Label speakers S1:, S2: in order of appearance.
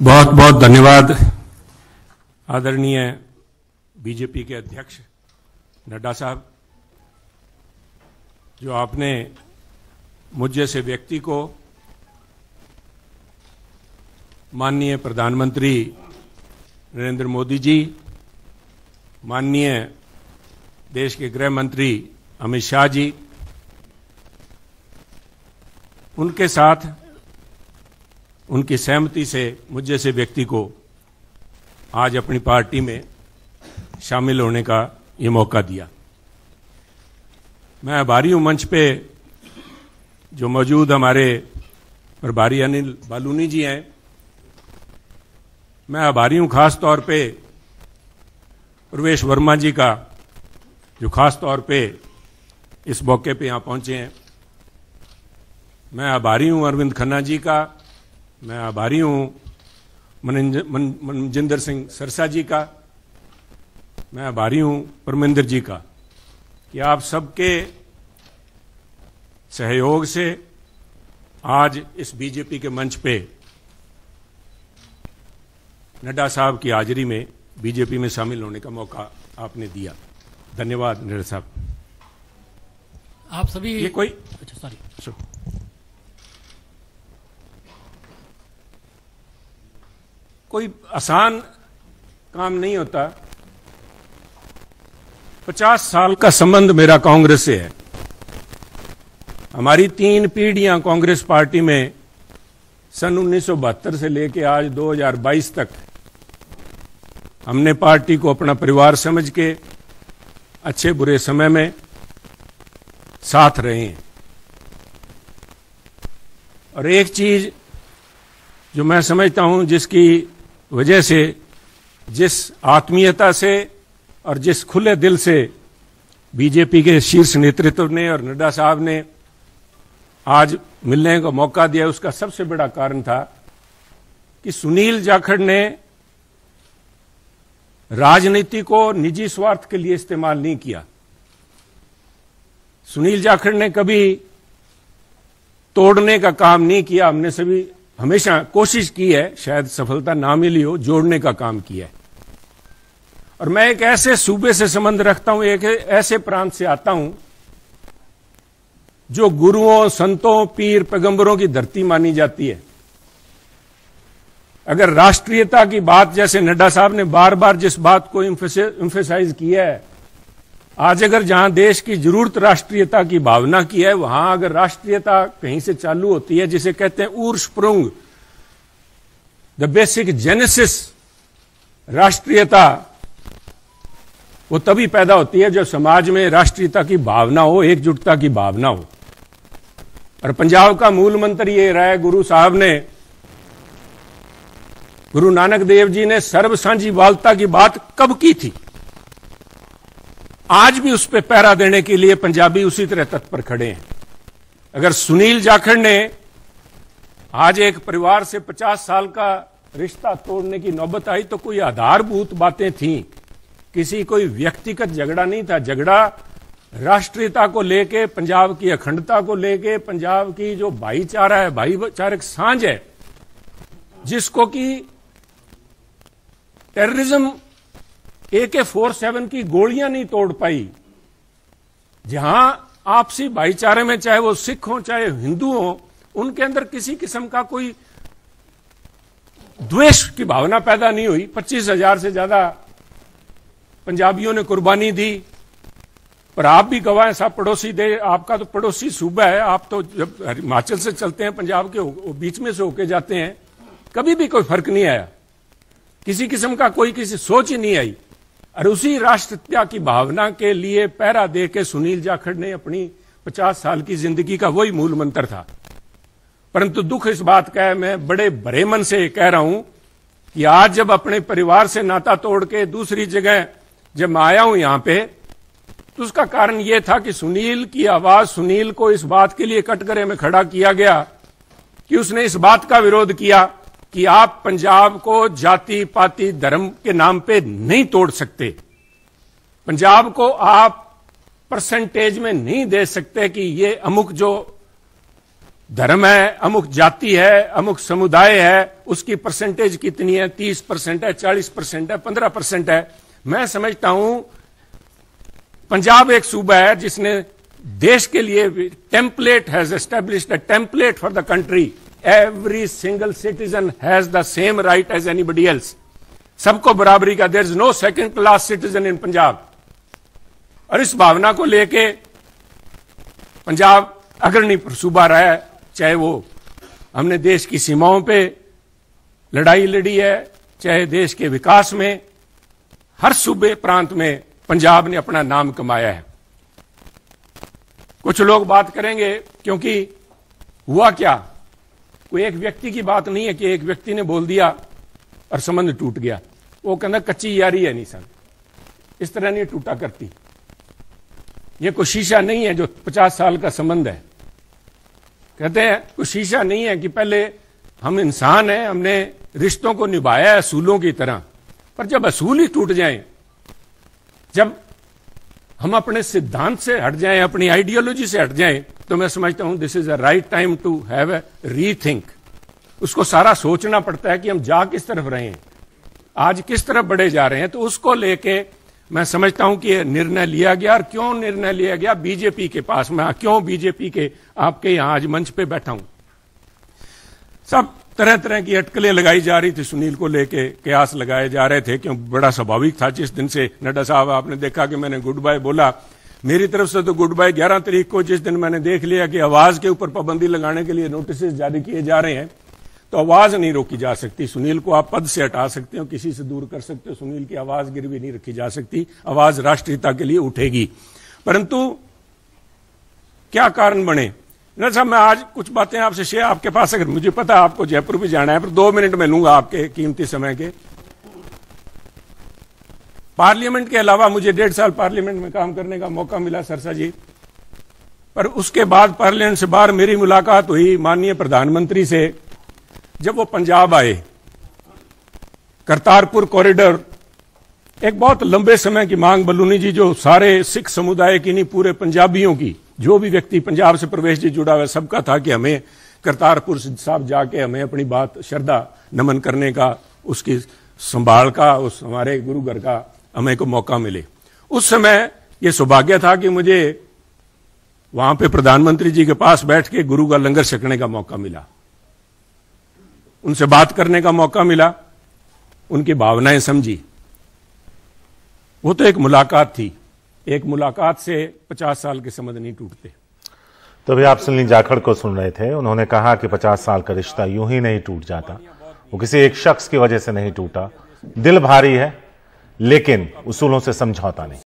S1: बहुत बहुत धन्यवाद। आदरणीय बीजेपी के अध्यक्ष नड्डा साहब, जो आपने मुझ जैसे व्यक्ति को माननीय प्रधानमंत्री नरेंद्र मोदी जी, माननीय देश के गृह मंत्री अमित शाह जी, उनके साथ उनकी सहमति से मुझ जैसे व्यक्ति को आज अपनी पार्टी में शामिल होने का ये मौका दिया। मैं आभारी हूँ मंच पे जो मौजूद हमारे प्रभारी अनिल बालूनी जी हैं, मैं आभारी हूँ खास तौर पे प्रवेश वर्मा जी का जो खास तौर पे इस मौके पे यहाँ पहुँचे हैं, मैं आभारी हूँ अरविंद खन्ना जी का मैं आभारी हूँ। मनजिंदर सिंह सरसा जी का। मैं आभारी हूँ परमिंदर जी का कि आप सबके सहयोग से आज इस बीजेपी के मंच पे नड्डा साहब की हाजिरी में बीजेपी में शामिल होने का मौका आपने दिया। धन्यवाद नड्डा साहब।
S2: आप सभी
S1: ये कोई
S2: अच्छा सॉरी
S1: कोई आसान काम नहीं होता। पचास साल का संबंध मेरा कांग्रेस से है। हमारी तीन पीढ़ियाँ कांग्रेस पार्टी में सन 1972 से लेकर आज 2022 तक हमने पार्टी को अपना परिवार समझ के अच्छे बुरे समय में साथ रहे हैं। और एक चीज़ जो मैं समझता हूँ जिसकी वजह से जिस आत्मीयता से और जिस खुले दिल से बीजेपी के शीर्ष नेतृत्व ने और नड्डा साहब ने आज मिलने का मौका दिया, उसका सबसे बड़ा कारण था कि सुनील जाखड़ ने राजनीति को निजी स्वार्थ के लिए इस्तेमाल नहीं किया। सुनील जाखड़ ने कभी तोड़ने का काम नहीं किया, हमने सभी हमेशा कोशिश की है, शायद सफलता ना मिली हो, जोड़ने का काम किया है। और मैं एक ऐसे सूबे से संबंध रखता हूँ, एक ऐसे प्रांत से आता हूँ, जो गुरुओं, संतों, पीर, पैगंबरों की धरती मानी जाती है। अगर राष्ट्रीयता की बात, जैसे नड्डा साहब ने बार बार जिस बात को इंफेसाइज किया है आज अगर जहाँ देश की ज़रूरत राष्ट्रीयता की भावना की है, वहाँ अगर राष्ट्रीयता कहीं से चालू होती है, जिसे कहते हैं ऊर्सप्रुंग द बेसिक जेनेसिस राष्ट्रीयता, वो तभी पैदा होती है जब समाज में राष्ट्रीयता की भावना हो, एकजुटता की भावना हो। और पंजाब का मूल मंत्र ये रहा गुरु साहब ने, गुरु नानक देव जी ने सर्व सांझी वालता की बात कब की थी? आज भी उस पर पहरा देने के लिए पंजाबी उसी तरह तत्पर खड़े हैं। अगर सुनील जाखड़ ने आज एक परिवार से 50 साल का रिश्ता तोड़ने की नौबत आई तो कोई आधारभूत बातें थी। किसी कोई व्यक्तिगत झगड़ा नहीं था। झगड़ा राष्ट्रीयता को लेके, पंजाब की अखंडता को लेके, पंजाब की जो भाईचारा है, भाईचारक साँझ है, जिसको कि टेररिज्म ए के फोर सेवन की गोलियाँ नहीं तोड़ पाई। जहाँ आपसी भाईचारे में चाहे वो सिख हो, चाहे हिंदू हो, उनके अंदर किसी किस्म का कोई द्वेष की भावना पैदा नहीं हुई। पच्चीस हज़ार से ज़्यादा पंजाबियों ने कुर्बानी दी। पर आप भी गवाह हैं, साहब, पड़ोसी दे, आपका तो पड़ोसी सूबा है। आप तो जब हिमाचल से चलते हैं, पंजाब के बीच में से होके जाते हैं, कभी भी कोई फ़र्क नहीं आया। किसी किस्म का कोई किसी सोच ही नहीं आई। और उसी राष्ट्रीयता की भावना के लिए पहरा दे के सुनील जाखड़ ने अपनी पचास साल की ज़िंदगी का वही मूल मंत्र था। परंतु दुख इस बात का है, मैं बड़े बड़े मन से कह रहा हूँ कि आज जब अपने परिवार से नाता तोड़ के दूसरी जगह जब मैं आया हूँ यहाँ पे तो उसका कारण यह था कि सुनील की आवाज़ सुनील को इस बात के लिए कटघरे में खड़ा किया गया कि उसने इस बात का विरोध किया कि आप पंजाब को जाति, पाति, धर्म के नाम पे नहीं तोड़ सकते। पंजाब को आप परसेंटेज में नहीं दे सकते कि ये अमुक जो धर्म है, अमुक जाति है, अमुक समुदाय है, उसकी परसेंटेज कितनी है? तीस परसेंट है, चालीस परसेंट है, पंद्रह परसेंट है। मैं समझता हूँ, पंजाब एक सूबा है जिसने देश के लिए template has established a template for the country every single citizen has the same right as anybody else सबको बराबरी का there is no second class citizen in Punjab और इस भावना को लेके पंजाब अग्रणी सूबा रहा है, चाहे वो हमने देश की सीमाओं पे लड़ाई लड़ी है, चाहे देश के विकास में, हर सूबे प्रांत में पंजाब ने अपना नाम कमाया है। कुछ लोग बात करेंगे, क्योंकि हुआ क्या? कोई एक व्यक्ति की बात नहीं है कि एक व्यक्ति ने बोल दिया और संबंध टूट गया। वो कहना कच्ची यारी है नहीं सन इस तरह नहीं टूटा करती। ये कोई शीशा नहीं है जो पचास साल का संबंध है। कहते हैं, कोई शीशा नहीं है कि पहले हम इंसान हैं, हमने रिश्तों को निभाया असूलों की तरह। पर जब असूल ही टूट जाए, जब हम अपने सिद्धांत से हट जाएँ, अपनी आइडियोलॉजी से हट जाएँ तो मैं समझता हूँ this is a right time to have a rethink उसको सारा सोचना पड़ता है कि हम जा किस तरफ़ रहे हैं। आज किस तरफ़ बढ़े जा रहे हैं तो उसको लेके मैं समझता हूँ कि निर्णय लिया गया और क्यों निर्णय लिया गया बीजेपी के पास। मैं क्यों बीजेपी के, आपके यहाँ आज मंच पे बैठा हूँ? सब तरह तरह की अटकलें लगाई जा रही थी सुनील को लेके, कयास लगाए जा रहे थे, क्यों बड़ा स्वाभाविक था। जिस दिन से नड्डा साहब, आपने देखा कि मैंने गुड बाय बोला मेरी तरफ़ से तो गुड बाय ग्यारह तारीख को जिस दिन मैंने देख लिया कि आवाज़ के ऊपर पाबंदी लगाने के लिए नोटिस जारी किए जा रहे हैं तो आवाज़ नहीं रोकी जा सकती। सुनील को आप पद से हटा सकते हो, किसी से दूर कर सकते हो। सुनील की आवाज़ गिरवी नहीं रखी जा सकती। आवाज़ राष्ट्रीयता के लिए उठेगी। परंतु क्या कारण बने? न साहब, मैं आज कुछ बातें आपसे शेयर आपके पास, अगर मुझे पता आपको जयपुर भी जाना है, पर दो मिनट में लूँगा आपके कीमती समय के। पार्लियामेंट के अलावा मुझे डेढ़ साल पार्लियामेंट में काम करने का मौका मिला, सरसा जी। पर उसके बाद पार्लियामेंट से बाहर मेरी मुलाकात हुई माननीय प्रधानमंत्री से। जब वो पंजाब आए, करतारपुर कॉरिडोर एक बहुत लंबे समय की मांग बलूनी जी, जो सारे सिख समुदाय की नहीं, पूरे पंजाबियों की, जो भी व्यक्ति पंजाब से प्रवेश जी जुड़ा हुआ सबका था कि हमें करतारपुर साहब जाके हमें अपनी बात, श्रद्धा नमन करने का, उसकी संभाल का, उस हमारे गुरु घर का हमें को मौका मिले। उस समय यह सौभाग्य था कि मुझे वहाँ पे प्रधानमंत्री जी के पास बैठ के गुरु का लंगर छकने का मौका मिला। उनसे बात करने का मौका मिला। उनकी भावनाएँ समझी। वो तो एक मुलाकात थी। एक मुलाकात से पचास साल के संबंध नहीं टूटते।
S3: तो अभी आप सुनील जाखड़ को सुन रहे थे। उन्होंने कहा कि पचास साल का रिश्ता यूँ ही नहीं टूट जाता। वो किसी एक शख्स की वजह से नहीं टूटा। दिल भारी है। लेकिन उसूलों से समझौता नहीं।